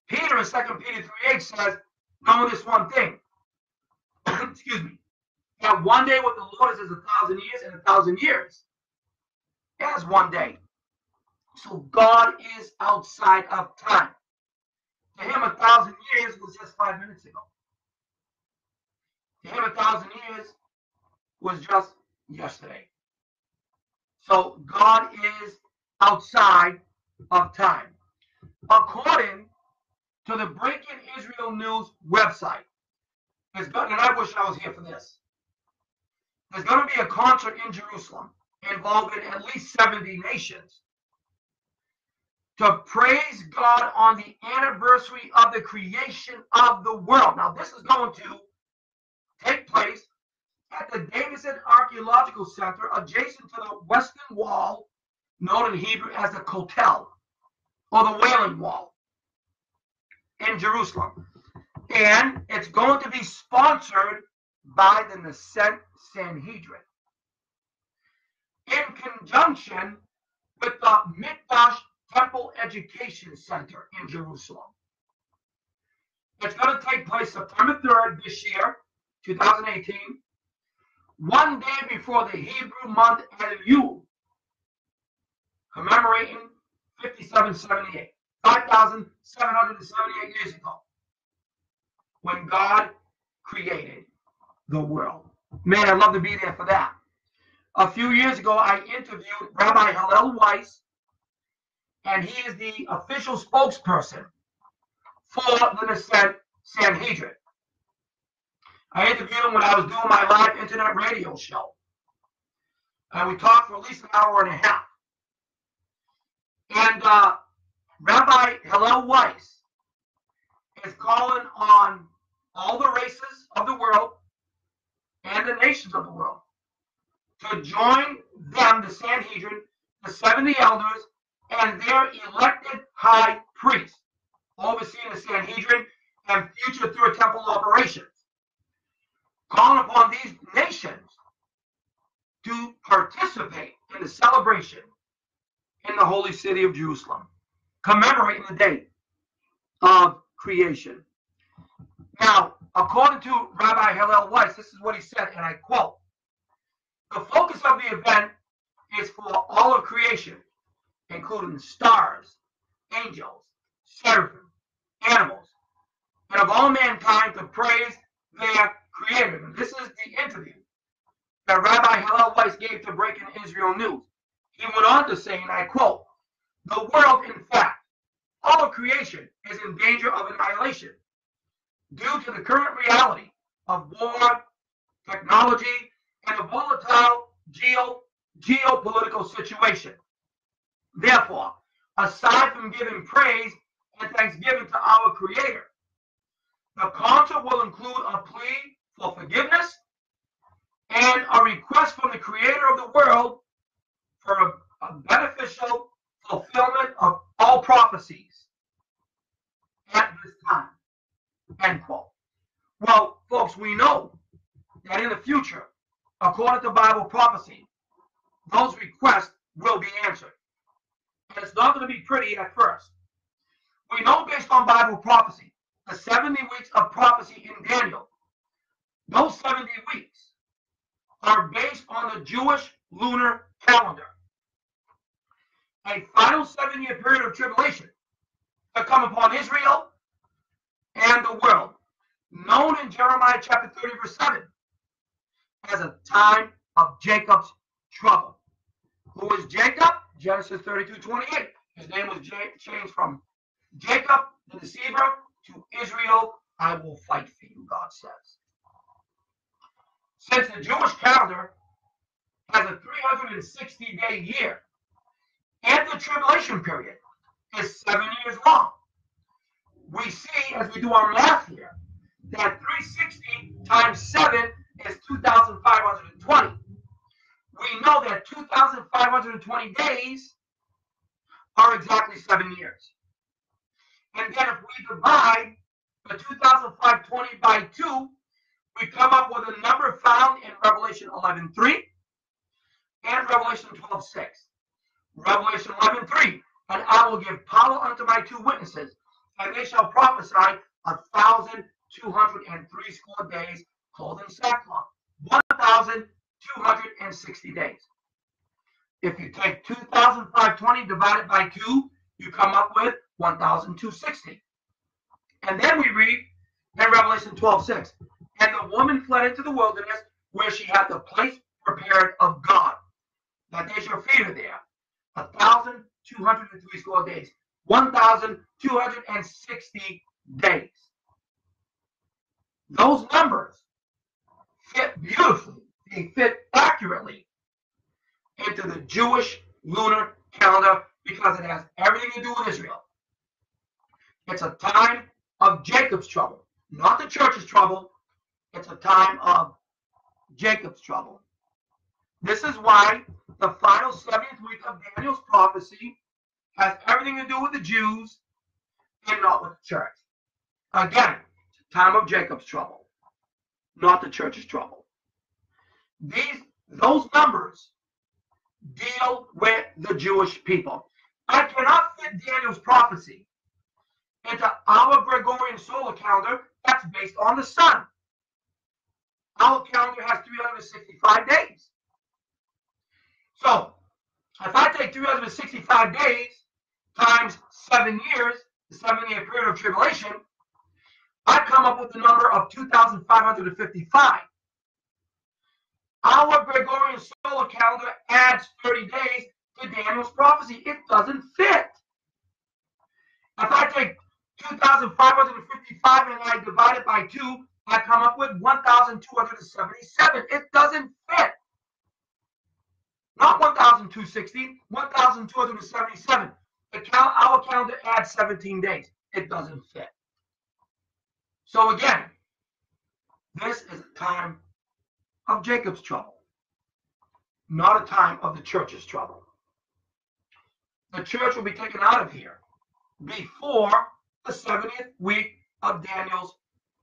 Peter in 2 Peter 3 8 says, Know this one thing. (coughs) Excuse me. That one day with the Lord is as a thousand years, and a thousand years as one day. So God is outside of time. To him, a thousand years was just five minutes ago. To him, a thousand years was just yesterday. So God is outside of time. According to the Breaking Israel News website, there's going, and I wish I was here for this. There's going to be a concert in Jerusalem involving at least 70 nations to praise God on the anniversary of the creation of the world. Now, this is going to take place at the Davidson Archaeological Center adjacent to the Western Wall, known in Hebrew as the Kotel, or the Wailing Wall, in Jerusalem. And it's going to be sponsored by the Knesset Sanhedrin in conjunction with the Mikdash Temple Education Center in Jerusalem. It's going to take place September 3rd this year, 2018, one day before the Hebrew month Elul, commemorating 5778, 5,778 years ago, when God created the world. Man, I'd love to be there for that. A few years ago, I interviewed Rabbi Hillel Weiss, and he is the official spokesperson for the Sanhedrin. I interviewed him when I was doing my live internet radio show. And we talked for at least an hour and a half. And uh, Rabbi Hillel Weiss is calling on all the races of the world and the nations of the world to join them, the Sanhedrin, the 70 elders, and their elected high priest, overseeing the Sanhedrin and future third temple operations. Calling upon these nations to participate in the celebration in the holy city of Jerusalem, commemorating the date of creation. Now, according to Rabbi Hillel Weiss, this is what he said, and I quote The focus of the event is for all of creation, including stars, angels, seraphim, animals, and of all mankind to praise their creator. And this is the interview that Rabbi Hillel Weiss gave to Breaking Israel News. He went on to say, and I quote, the world, in fact, all of creation is in danger of annihilation due to the current reality of war, technology, and a volatile geo, geopolitical situation. Therefore, aside from giving praise and thanksgiving to our Creator, the concert will include a plea for forgiveness and a request from the Creator of the world for a, a beneficial fulfillment of all prophecies at this time. End quote. Well, folks, we know that in the future, according to Bible prophecy, those requests will be answered. And it's not going to be pretty at first. We know based on Bible prophecy, the 70 weeks of prophecy in Daniel, those 70 weeks are based on the Jewish lunar calendar. A final seven year period of tribulation to come upon Israel and the world, known in Jeremiah chapter 30, verse 7, as a time of Jacob's trouble. Who is Jacob? Genesis 32, 28. His name was changed from Jacob, the deceiver, to Israel, I will fight for you, God says. Since the Jewish calendar has a 360 day year, and the tribulation period is seven years long, we see, as we do our math here, that 360 times 7 is 2,520. We know that 2,520 days are exactly seven years. And then if we divide the 2,520 by 2, we come up with a number found in Revelation 11.3 and Revelation 12.6. Revelation 11.3, and I will give power unto my two witnesses, and they shall prophesy a thousand two hundred and three score days, clothed in sackcloth. One thousand two hundred and sixty days. If you take 2,520 divided by 2, you come up with 1,260. And then we read in Revelation 12 6. And the woman fled into the wilderness where she had the place prepared of God, that they shall feed her there. A thousand two hundred and three score days. 1,260 days. Those numbers fit beautifully, they fit accurately into the Jewish lunar calendar because it has everything to do with Israel. It's a time of Jacob's trouble, not the church's trouble. It's a time of Jacob's trouble. This is why the final seventh week of Daniel's prophecy has everything to do with the Jews and not with the church. Again, time of Jacob's trouble, not the church's trouble. These those numbers deal with the Jewish people. I cannot fit Daniel's prophecy into our Gregorian solar calendar that's based on the sun. Our calendar has 365 days. So, if I take 365 days times seven years, the seven year period of tribulation, I come up with the number of 2,555. Our Gregorian solar calendar adds 30 days to Daniel's prophecy. It doesn't fit. If I take 2,555 and I divide it by 2, I come up with 1,277. It doesn't fit. Not 1,260, 1,277. The cal- our calendar adds 17 days. It doesn't fit. So again, this is a time of Jacob's trouble, not a time of the church's trouble. The church will be taken out of here before the 70th week of Daniel's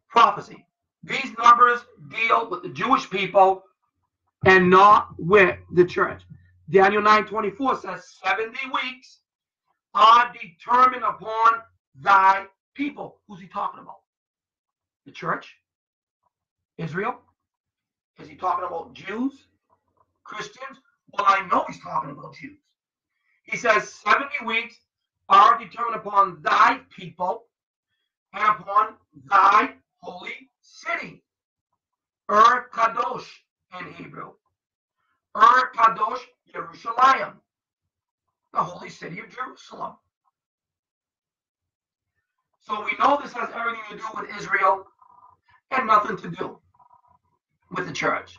prophecy. These numbers deal with the Jewish people and not with the church. Daniel 9:24 says 70 weeks are determined upon thy people. Who's he talking about? The church? Israel? Is he talking about Jews? Christians? Well, I know he's talking about Jews. He says 70 weeks are determined upon thy people and upon thy holy city. Ur Kadosh in Hebrew. Ur Kadosh Yerushalayim, the holy city of Jerusalem. So we know this has everything to do with Israel and nothing to do with the church.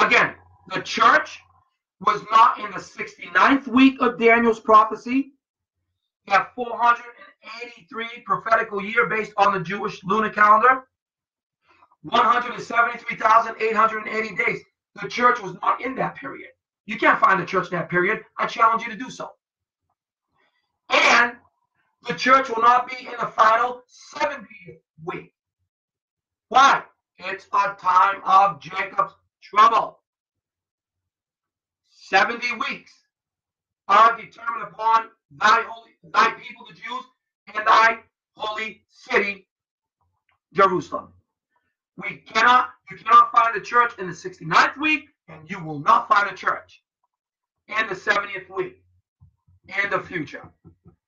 Again, the church was not in the 69th week of Daniel's prophecy. You have 483 prophetical year based on the Jewish lunar calendar. 173,880 days. The church was not in that period. You can't find the church in that period. I challenge you to do so. And the church will not be in the final 70th week. Why? It's a time of Jacob's trouble. 70 weeks are determined upon thy holy thy people the Jews and thy holy city Jerusalem. We cannot you cannot find a church in the 69th week and you will not find a church in the 70th week in the future.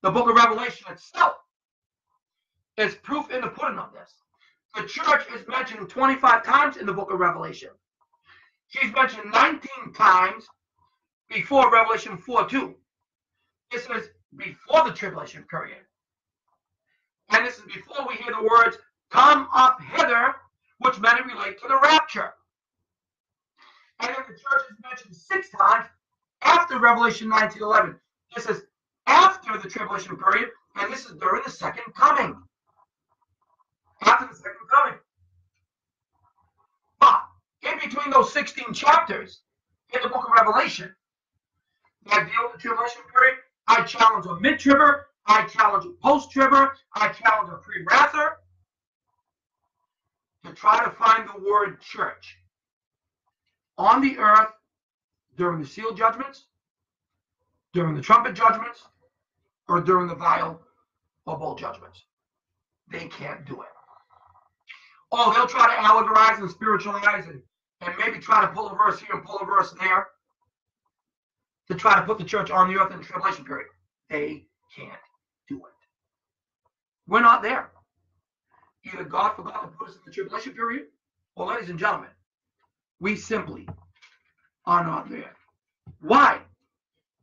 The book of Revelation itself is proof in the pudding of this. The church is mentioned 25 times in the book of Revelation. She's mentioned 19 times before Revelation 4 2. This is before the tribulation period. And this is before we hear the words, come up hither, which many relate to the rapture. And then the church is mentioned six times after Revelation 19 11. This is after the tribulation period, and this is during the second coming. After the second coming. But in between those 16 chapters in the book of Revelation, that deal with the tribulation period. I challenge a mid-tribber. I challenge a post-tribber. I challenge a pre-wrather to try to find the word church on the earth during the seal judgments, during the trumpet judgments, or during the vial or bowl judgments. They can't do it. Oh, they'll try to allegorize and spiritualize and, and maybe try to pull a verse here and pull a verse there to try to put the church on the earth in the tribulation period. They can't do it. We're not there. Either God forgot to put us in the tribulation period, or ladies and gentlemen, we simply are not there. Why?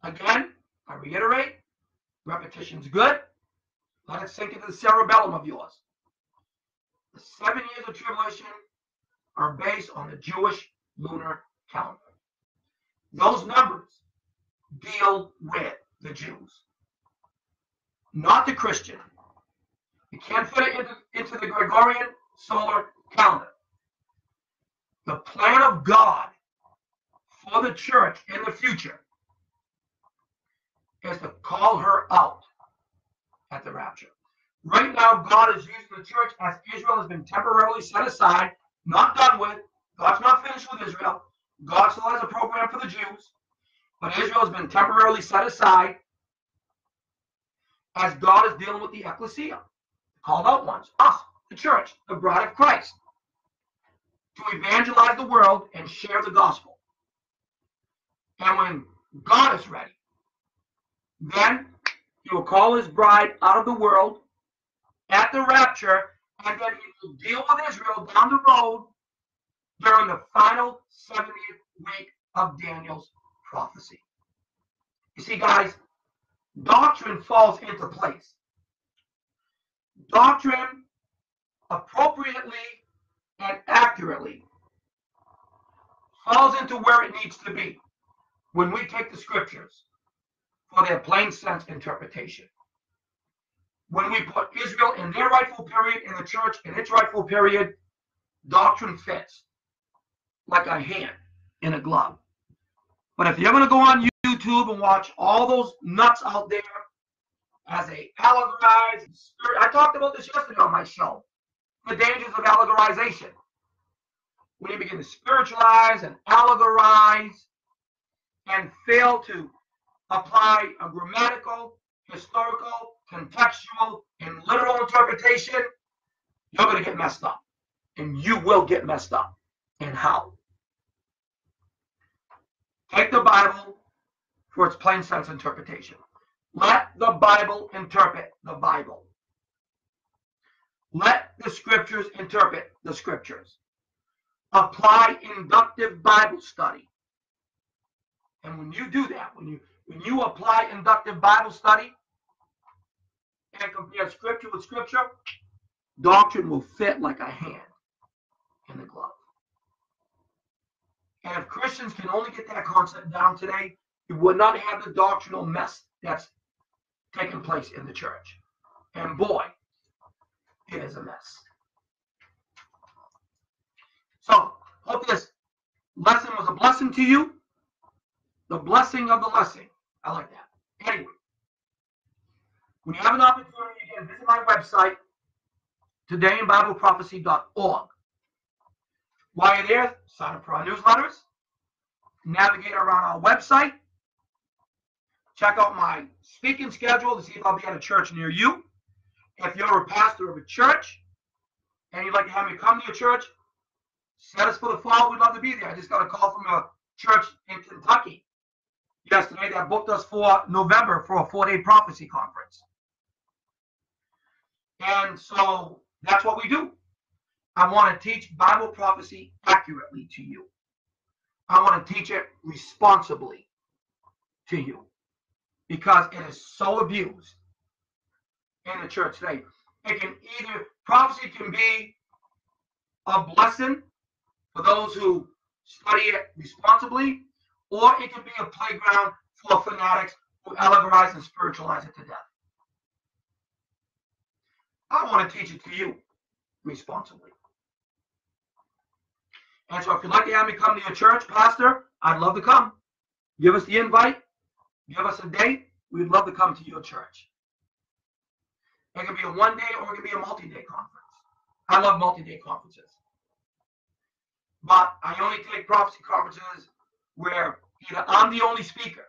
Again, I reiterate, repetition's good. Let it sink into the cerebellum of yours. The seven years of tribulation are based on the Jewish lunar calendar. Those numbers deal with the Jews, not the Christian. You can't fit it into, into the Gregorian solar calendar. The plan of God for the church in the future is to call her out at the rapture. Right now, God is using the church as Israel has been temporarily set aside, not done with. God's not finished with Israel. God still has a program for the Jews. But Israel has been temporarily set aside as God is dealing with the ecclesia, called out ones, us, the church, the bride of Christ, to evangelize the world and share the gospel. And when God is ready, then he will call his bride out of the world at the rapture, and then he will deal with Israel down the road during the final 70th week of Daniel's prophecy. You see, guys, doctrine falls into place. Doctrine appropriately and accurately falls into where it needs to be when we take the scriptures for their plain sense interpretation. When we put Israel in their rightful period and the church in its rightful period, doctrine fits like a hand in a glove. But if you're going to go on YouTube and watch all those nuts out there as a allegorize, I talked about this yesterday on my show. The dangers of allegorization. When you begin to spiritualize and allegorize and fail to apply a grammatical, historical, contextual, and literal interpretation, you're going to get messed up. And you will get messed up. And how? Take the Bible for its plain sense interpretation. Let the Bible interpret the Bible. Let the scriptures interpret the scriptures. apply inductive Bible study. And when you do that, when you when you apply inductive Bible study and compare scripture with scripture, doctrine will fit like a hand in the glove. And if Christians can only get that concept down today, you would not have the doctrinal mess that's taking place in the church. And boy, it is a mess. So, hope this lesson was a blessing to you. The blessing of the lesson. I like that. Anyway, when you have an opportunity, again, visit my website, todayinbibleprophecy.org. While you're there, sign up for our newsletters, navigate around our website, check out my speaking schedule to see if I'll be at a church near you. If you're a pastor of a church and you'd like to have me come to your church, set us for the fall. We'd love to be there. I just got a call from a church in Kentucky yesterday that booked us for November for a four-day prophecy conference. And so that's what we do. I want to teach Bible prophecy accurately to you. I want to teach it responsibly to you because it is so abused in the church today. It can either, prophecy can be a blessing for those who study it responsibly, or it can be a playground for fanatics who allegorize and spiritualize it to death. I want to teach it to you responsibly. And so if you'd like to have me come to your church, Pastor, I'd love to come. Give us the invite. Give us a date. We'd love to come to your church. It can be a one day or it can be a multi day conference. I love multi day conferences. But I only take prophecy conferences where either I'm the only speaker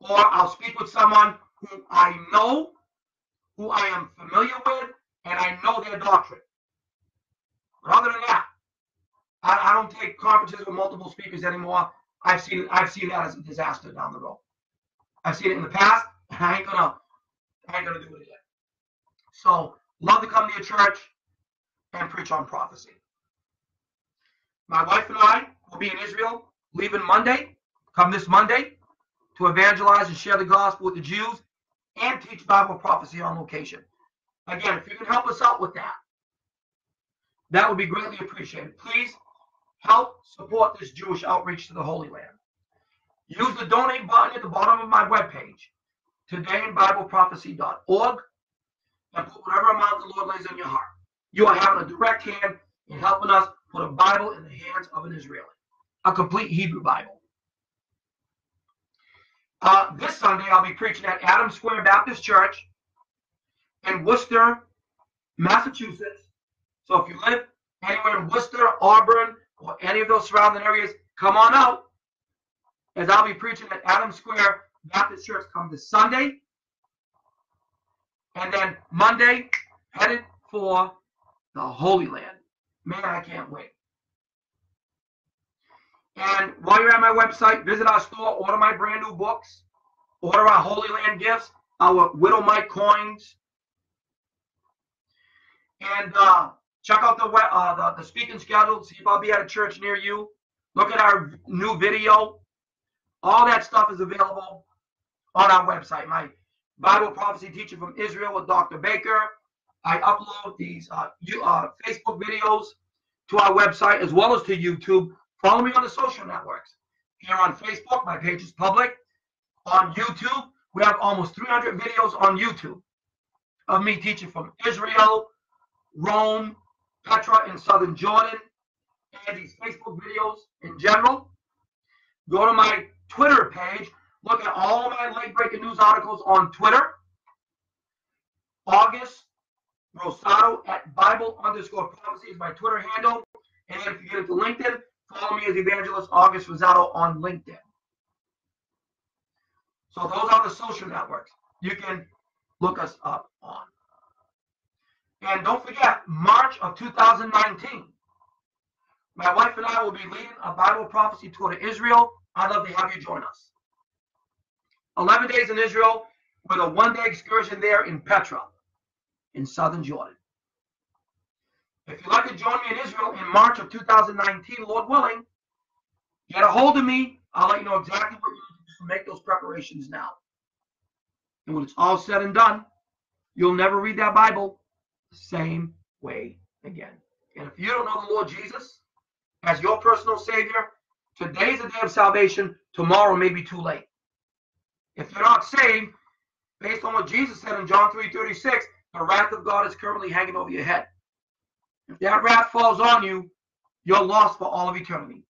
or I'll speak with someone who I know, who I am familiar with, and I know their doctrine. But other than that, I, I don't take conferences with multiple speakers anymore. I've seen I've seen that as a disaster down the road. I've seen it in the past, and I ain't gonna I ain't gonna do it again. So love to come to your church and preach on prophecy. My wife and I will be in Israel leaving Monday, come this Monday, to evangelize and share the gospel with the Jews and teach Bible prophecy on location. Again, if you can help us out with that, that would be greatly appreciated. Please help support this Jewish outreach to the Holy Land. Use the donate button at the bottom of my webpage, todayinbibleprophecy.org, and put whatever amount the Lord lays on your heart. You are having a direct hand in helping us put a Bible in the hands of an Israeli, a complete Hebrew Bible. Uh, this Sunday, I'll be preaching at Adams Square Baptist Church in Worcester, Massachusetts. So if you live anywhere in Worcester, Auburn, or any of those surrounding areas, come on out. As I'll be preaching at Adams Square Baptist Church come this Sunday. And then Monday, headed for the Holy Land. Man, I can't wait. And while you're at my website, visit our store, order my brand new books, order our Holy Land gifts, our Widow Mite coins, and uh, check out the, uh, the the speaking schedule. See if I'll be at a church near you. Look at our new video. All that stuff is available on our website. My Bible prophecy teacher from Israel with Dr. Baker. I upload these uh, you, uh, Facebook videos to our website as well as to YouTube. Follow me on the social networks. Here on Facebook, my page is public. On YouTube, we have almost 300 videos on YouTube of me teaching from Israel, Rome, Petra in southern Jordan, and these Facebook videos in general. Go to my Twitter page. Look at all my late breaking news articles on Twitter. August Rosado at Bible underscore prophecy is my Twitter handle. And if you get into LinkedIn, follow me as Evangelist August Rosado on LinkedIn. So those are the social networks you can look us up on. And don't forget, March of 2019, my wife and I will be leading a Bible prophecy tour to Israel. I'd love to have you join us. 11 days in Israel with a one day excursion there in Petra in southern Jordan. If you'd like to join me in Israel in March of 2019, Lord willing, get a hold of me. I'll let you know exactly what you need to make those preparations now. And when it's all said and done, you'll never read that Bible same way again. And if you don't know the Lord Jesus as your personal Savior, today's the day of salvation. Tomorrow may be too late. If you're not saved, based on what Jesus said in John 3:36, the wrath of God is currently hanging over your head. If that wrath falls on you, you're lost for all of eternity.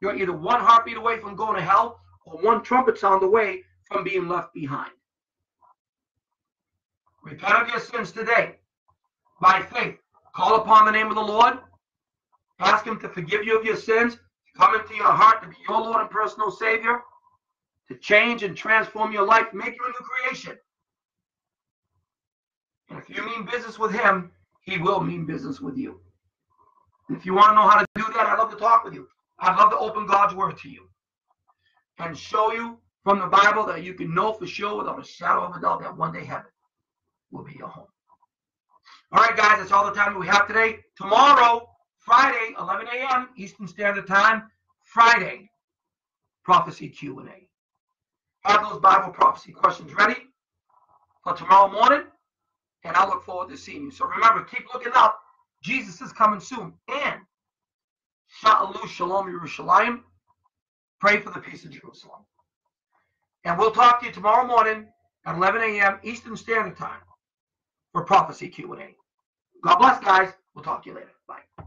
You're either one heartbeat away from going to hell or one trumpet sound away from being left behind. Repent of your sins today by faith. Call upon the name of the Lord. Ask Him to forgive you of your sins, come into your heart to be your Lord and personal Savior, to change and transform your life, make you a new creation. And if you mean business with Him, He will mean business with you. And if you want to know how to do that, I'd love to talk with you. I'd love to open God's Word to you and show you from the Bible that you can know for sure without a shadow of a doubt that one day heaven will be your home. All right, guys, that's all the time we have today. Tomorrow, Friday, 11 a.m. Eastern Standard Time, Friday, prophecy Q&A. Have those Bible prophecy questions ready for tomorrow morning, and I look forward to seeing you. So remember, keep looking up. Jesus is coming soon. And Sha'alu Shalom Yerushalayim. Pray for the peace of Jerusalem. And we'll talk to you tomorrow morning at 11 a.m. Eastern Standard Time for Prophecy Q&A. God bless, guys. We'll talk to you later. Bye.